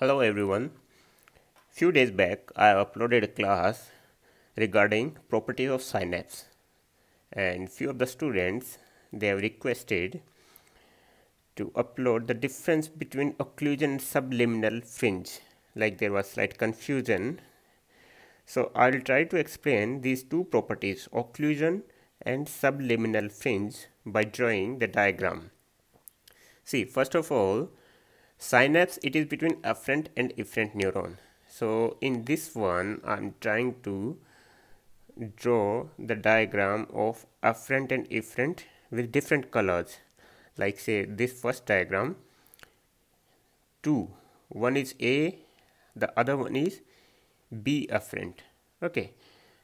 Hello everyone. Few days back I uploaded a class regarding properties of synapse and few of the students they have requested to upload the difference between occlusion and subliminal fringe like there was slight confusion so I'll try to explain these two properties occlusion and subliminal fringe by drawing the diagram see first of all synapse it is between afferent and efferent neuron. So in this one i'm trying to draw the diagram of afferent and efferent with different colors. Like say this first diagram two. One is a the other one is b afferent. Okay.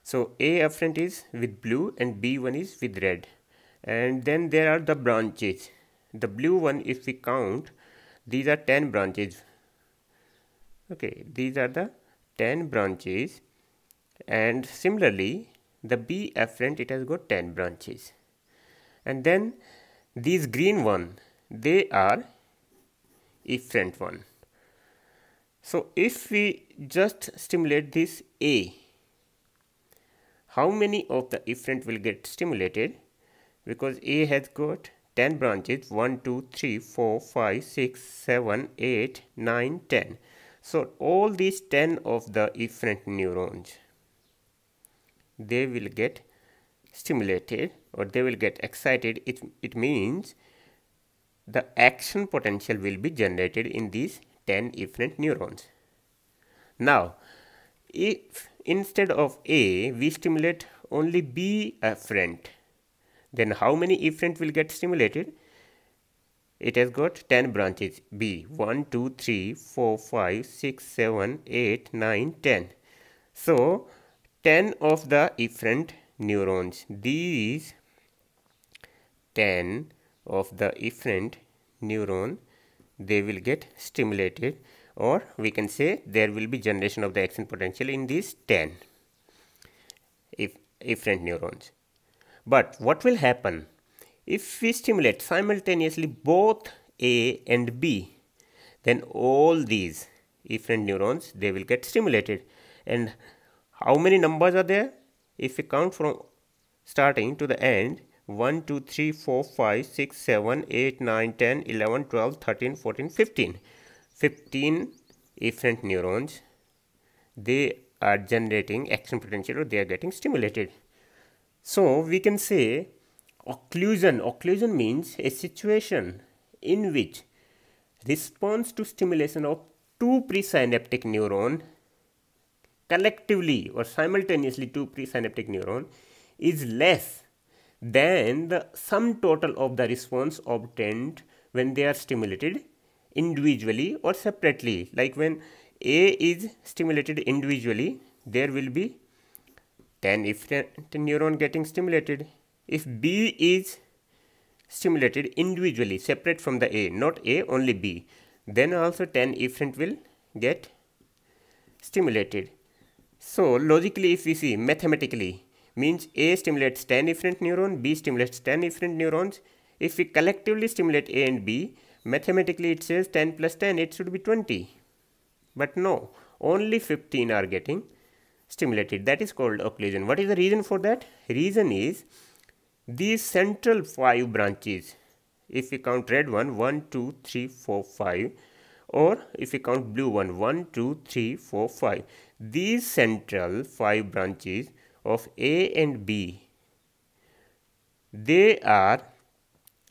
So a afferent is with blue and b one is with red. And then there are the branches. The blue one if we count these are 10 branches. Okay these are the 10 branches. And similarly the B afferent it has got 10 branches. And then these green one they are efferent one. So if we just stimulate this A how many of the efferent will get stimulated? Because A has got 10 branches 1 2 3 4 5 6 7 8 9 10 so all these 10 of the efferent neurons they will get stimulated or they will get excited. It, it means the action potential will be generated in these 10 efferent neurons. Now if instead of a we stimulate only b afferent then how many efferent will get stimulated? It has got 10 branches B 1, 2, 3, 4, 5, 6, 7, 8, 9, 10. So 10 of the efferent neurons. These 10 of the efferent neuron they will get stimulated or we can say there will be generation of the action potential in these 10 if efferent neurons. But what will happen if we stimulate simultaneously both A and B? Then all these efferent neurons they will get stimulated. And how many numbers are there? If we count from starting to the end 1, 2, 3, 4, 5, 6, 7, 8, 9, 10, 11, 12, 13, 14, 15. 15 efferent neurons they are generating action potential or they are getting stimulated. So we can say occlusion. Occlusion means a situation in which response to stimulation of two presynaptic neuron collectively or simultaneously two presynaptic neuron is less than the sum total of the response obtained when they are stimulated individually or separately like when a is stimulated individually there will be 10 efferent neuron getting stimulated. If B is stimulated individually, separate from the A, not A, only B, then also 10 efferent will get stimulated. So, logically if we see mathematically, means A stimulates 10 efferent neuron, B stimulates 10 efferent neurons. If we collectively stimulate A and B, mathematically it says 10 plus 10, it should be 20. But no, only 15 are getting stimulated. That is called occlusion. What is the reason for that? Reason is these central five branches if we count red one one two three four five or if we count blue one one two three four five these central five branches of a and b they are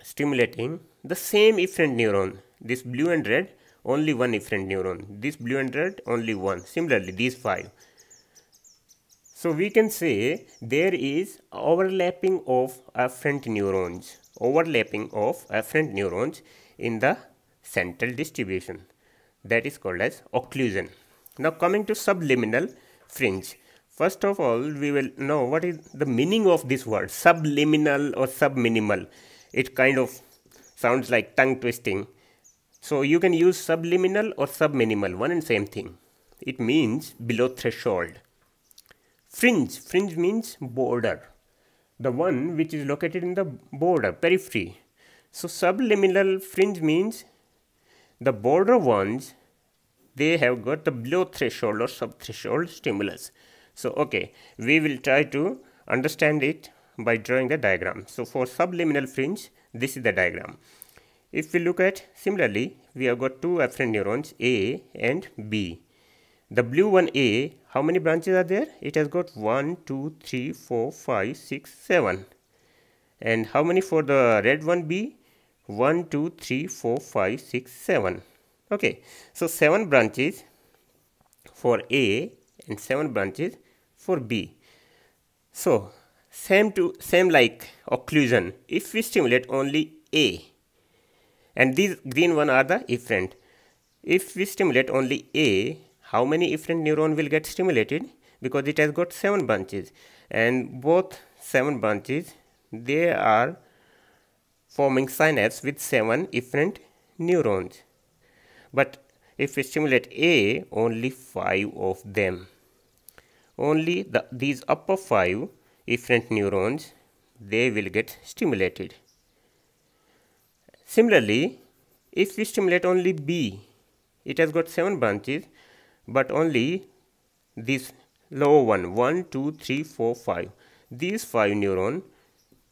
stimulating the same efferent neuron. This blue and red only one efferent neuron. This blue and red only one. Similarly these five so we can say there is overlapping of afferent neurons, overlapping of afferent neurons in the central distribution. That is called as occlusion. Now coming to subliminal fringe. First of all, we will know what is the meaning of this word, subliminal or subminimal. It kind of sounds like tongue twisting. So you can use subliminal or subminimal, one and same thing. It means below threshold. Fringe. Fringe means border. The one which is located in the border, periphery. So subliminal fringe means the border ones they have got the below threshold or sub-threshold stimulus. So, okay, we will try to understand it by drawing the diagram. So, for subliminal fringe, this is the diagram. If we look at similarly, we have got two afferent neurons A and B. The blue one A, how many branches are there? It has got 1, 2, 3, 4, 5, 6, 7. And how many for the red one B? 1, 2, 3, 4, 5, 6, 7. Okay, so 7 branches for A and 7 branches for B. So, same to same like occlusion. If we stimulate only A and these green one are the efferent. If we stimulate only A, how many efferent neuron will get stimulated? Because it has got 7 branches and both 7 branches they are forming synapse with 7 efferent neurons. But if we stimulate A, only 5 of them. Only the, these upper 5 efferent neurons, they will get stimulated. Similarly, if we stimulate only B, it has got 7 branches, but only this lower one, 1, 2, 3, 4, 5. These 5 neuron,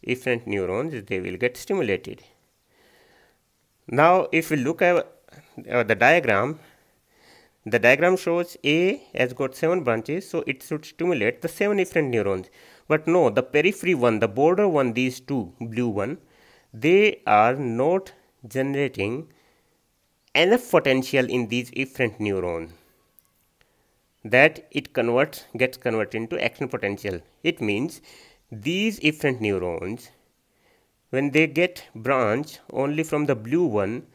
efferent neurons, they will get stimulated. Now, if we look at uh, the diagram, the diagram shows A has got 7 branches, so it should stimulate the 7 efferent neurons. But no, the periphery one, the border one, these two, blue one, they are not generating enough potential in these efferent neuron that it converts gets converted into action potential. It means these efferent neurons when they get branch only from the blue one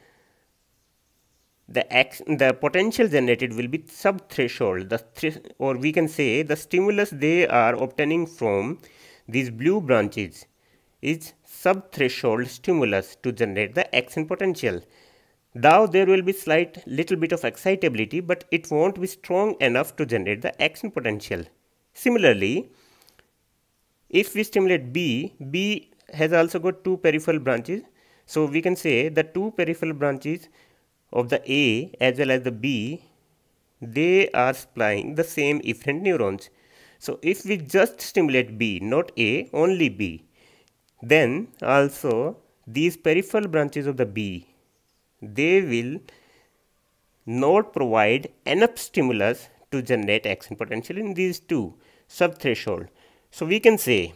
the action, the potential generated will be sub threshold the or we can say the stimulus they are obtaining from these blue branches is sub threshold stimulus to generate the action potential now there will be slight little bit of excitability but it won't be strong enough to generate the action potential similarly if we stimulate b b has also got two peripheral branches so we can say the two peripheral branches of the A as well as the B, they are supplying the same efferent neurons. So if we just stimulate B, not A, only B, then also these peripheral branches of the B, they will not provide enough stimulus to generate action potential in these two subthreshold. So we can say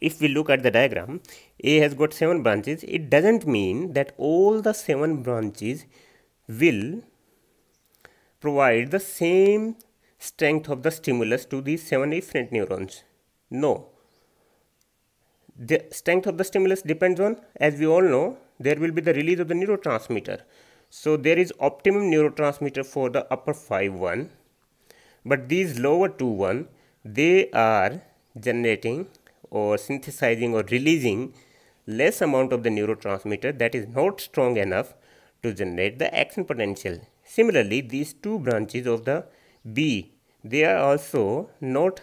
if we look at the diagram, A has got 7 branches, it doesn't mean that all the 7 branches will provide the same strength of the stimulus to these 7 efferent neurons. No. The strength of the stimulus depends on, as we all know, there will be the release of the neurotransmitter. So there is optimum neurotransmitter for the upper 5 one, but these lower 2 one, they are generating or synthesizing or releasing less amount of the neurotransmitter that is not strong enough to generate the action potential. Similarly, these two branches of the B, they are also not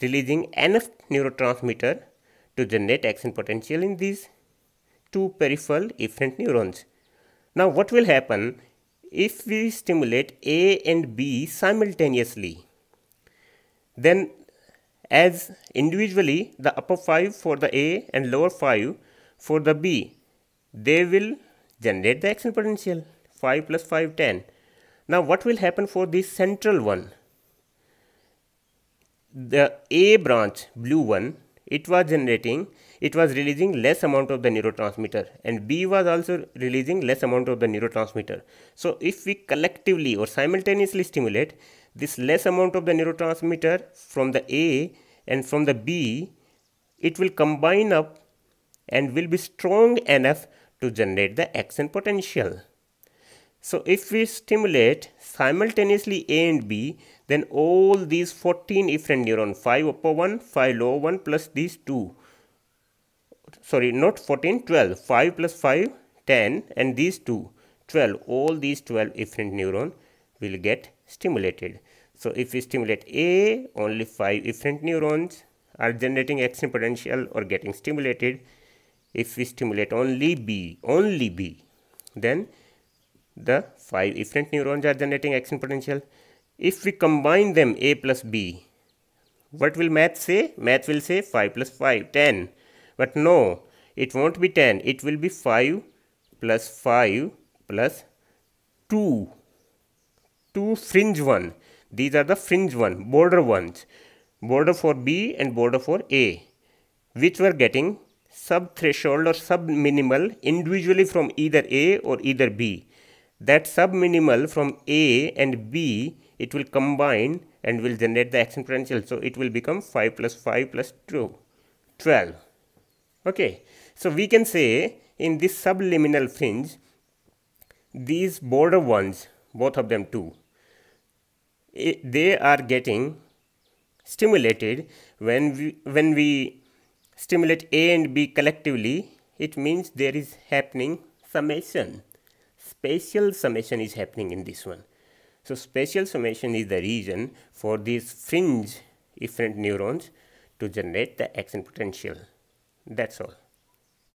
releasing enough neurotransmitter to generate action potential in these two peripheral efferent neurons. Now, what will happen if we stimulate A and B simultaneously? Then as individually the upper 5 for the A and lower 5 for the B, they will generate the action potential 5 plus 5 10. Now what will happen for this central one? The A branch blue one it was generating it was releasing less amount of the neurotransmitter and B was also releasing less amount of the neurotransmitter. So if we collectively or simultaneously stimulate this less amount of the neurotransmitter from the A and from the B, it will combine up and will be strong enough to generate the action potential. So if we stimulate simultaneously A and B, then all these 14 efferent neuron, 5 upper 1, 5 lower 1 plus these 2, sorry not 14, 12, 5 plus 5, 10 and these 2, 12, all these 12 efferent neuron will get stimulated. So if we stimulate A, only 5 efferent neurons are generating action potential or getting stimulated. If we stimulate only B, only B, then the 5 efferent neurons are generating action potential. If we combine them A plus B, what will math say? Math will say 5 plus 5, 10. But no, it won't be 10. It will be 5 plus 5 plus 2. 2 fringe one. These are the fringe one, border ones. Border for B and border for A. Which were getting sub threshold or sub minimal individually from either A or either B that sub-minimal from A and B it will combine and will generate the action potential. So it will become 5 plus 5 plus 2 12 okay. So we can say in this subliminal fringe these border ones both of them too they are getting stimulated. When we when we stimulate A and B collectively it means there is happening summation. Spatial summation is happening in this one. So spatial summation is the reason for these fringe efferent neurons to generate the action potential. That's all.